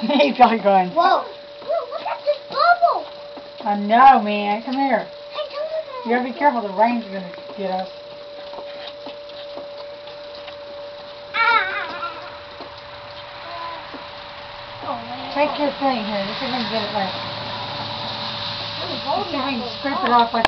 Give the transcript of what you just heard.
Hey, probably going, Whoa. Look, look at this bubble. I know, man. Come here. Hey, come. You gotta be careful. The rain's gonna get us. Ah. Oh. Take your thing here. This is gonna get it right. Let See scrape it off like